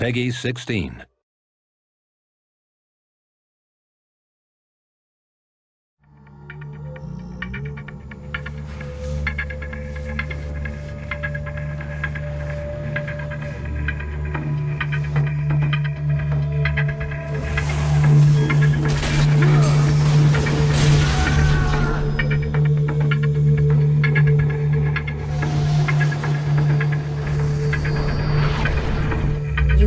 Peggy 16.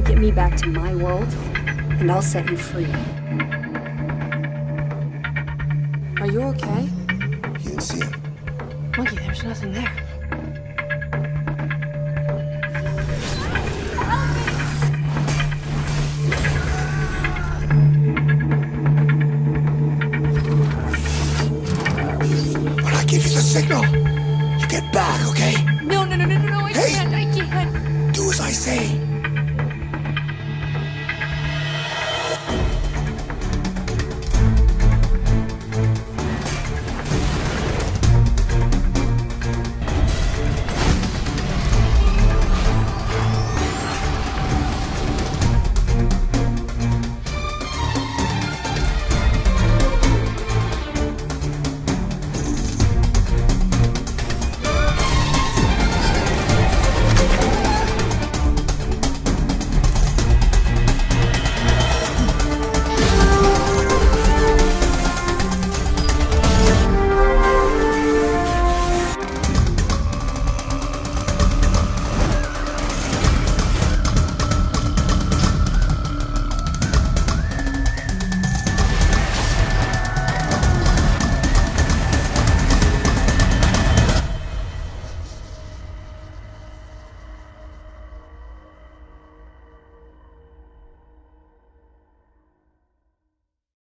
Get me back to my world, and I'll set you free. Are you okay? You didn't see him. Monkey, there's nothing there. When I give you the signal, you get back, okay? No, no, no, no, no, no, I Hey! can't, I can't. Do as I say.